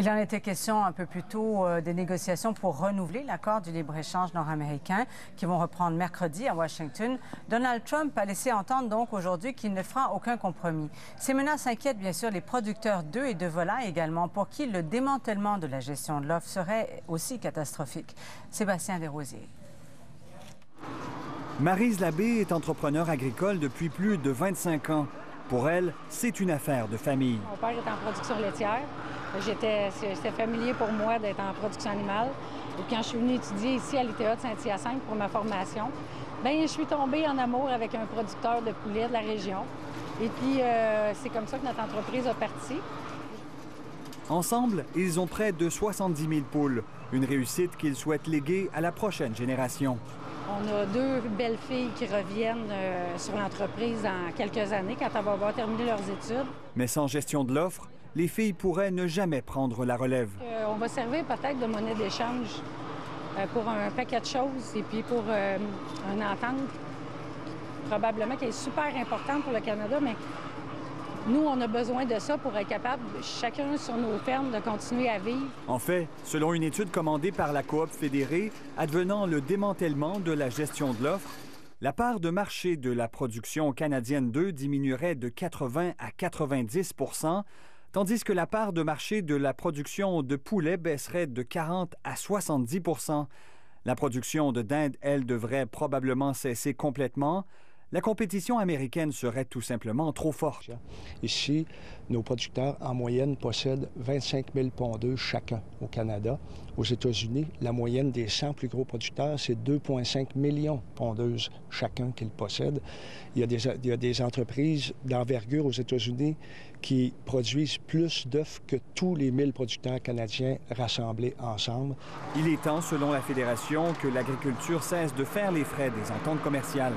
Il en était question un peu plus tôt euh, des négociations pour renouveler l'accord du libre-échange nord-américain qui vont reprendre mercredi à Washington. Donald Trump a laissé entendre donc aujourd'hui qu'il ne fera aucun compromis. Ces menaces inquiètent bien sûr les producteurs d'œufs et de volailles également, pour qui le démantèlement de la gestion de l'offre serait aussi catastrophique. Sébastien Desrosiers. Marise Labbé est entrepreneur agricole depuis plus de 25 ans. Pour elle, c'est une affaire de famille. Mon père est en production laitière. J'étais, c'était familier pour moi d'être en production animale. Et quand je suis venue étudier ici à l'ITA de Saint-Hyacinthe pour ma formation, bien, je suis tombée en amour avec un producteur de poulet de la région. Et puis, euh, c'est comme ça que notre entreprise a parti. Ensemble, ils ont près de 70 000 poules, une réussite qu'ils souhaitent léguer à la prochaine génération. On a deux belles filles qui reviennent euh, sur l'entreprise dans quelques années quand elles vont avoir terminé leurs études. Mais sans gestion de l'offre, les filles pourraient ne jamais prendre la relève. Euh, on va servir peut-être de monnaie d'échange euh, pour un paquet de choses et puis pour euh, une entente probablement qui est super importante pour le Canada, mais nous, on a besoin de ça pour être capable, chacun sur nos fermes, de continuer à vivre. En fait, selon une étude commandée par la coop fédérée, advenant le démantèlement de la gestion de l'offre, la part de marché de la production canadienne d'œufs diminuerait de 80 à 90 tandis que la part de marché de la production de poulet baisserait de 40 à 70% La production de dinde, elle, devrait probablement cesser complètement. La compétition américaine serait tout simplement trop forte. Ici, nos producteurs, en moyenne, possèdent 25 000 pondeuses chacun au Canada. Aux États-Unis, la moyenne des 100 plus gros producteurs, c'est 2,5 millions de pondeuses chacun qu'ils possèdent. Il y a des, il y a des entreprises d'envergure aux États-Unis qui produisent plus d'œufs que tous les 1000 producteurs canadiens rassemblés ensemble. Il est temps, selon la Fédération, que l'agriculture cesse de faire les frais des ententes commerciales.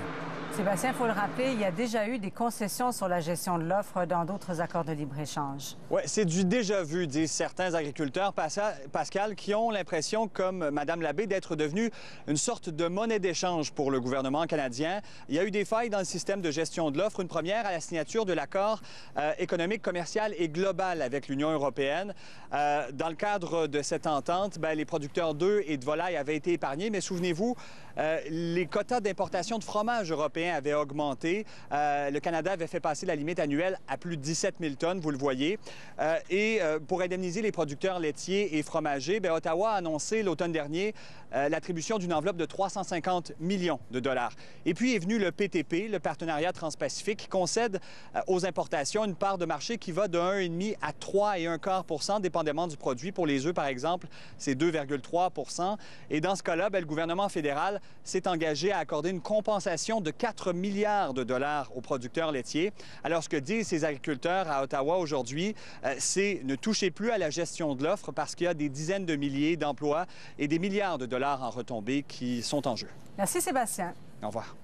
Sébastien, il faut le rappeler, il y a déjà eu des concessions sur la gestion de l'offre dans d'autres accords de libre-échange. Oui, c'est du déjà vu, disent certains agriculteurs, Pascal, qui ont l'impression, comme Mme Labbé, d'être devenue une sorte de monnaie d'échange pour le gouvernement canadien. Il y a eu des failles dans le système de gestion de l'offre. Une première à la signature de l'accord euh, économique, commercial et global avec l'Union européenne. Euh, dans le cadre de cette entente, ben, les producteurs d'œufs et de volailles avaient été épargnés, mais souvenez-vous, euh, les quotas d'importation de fromage européen avaient augmenté. Euh, le Canada avait fait passer la limite annuelle à plus de 17 000 tonnes, vous le voyez. Euh, et pour indemniser les producteurs laitiers et fromagers, bien, Ottawa a annoncé l'automne dernier l'attribution d'une enveloppe de 350 millions de dollars. Et puis est venu le PTP, le partenariat transpacifique, qui concède aux importations une part de marché qui va de 1,5 à 3 et 1 quart dépendamment du produit. Pour les œufs, par exemple, c'est 2,3 Et dans ce cas-là, bien, le gouvernement fédéral s'est engagé à accorder une compensation de 4 milliards de dollars aux producteurs laitiers. Alors, ce que disent ces agriculteurs à Ottawa aujourd'hui, euh, c'est ne touchez plus à la gestion de l'offre parce qu'il y a des dizaines de milliers d'emplois et des milliards de dollars en retombées qui sont en jeu. Merci, Sébastien. Au revoir.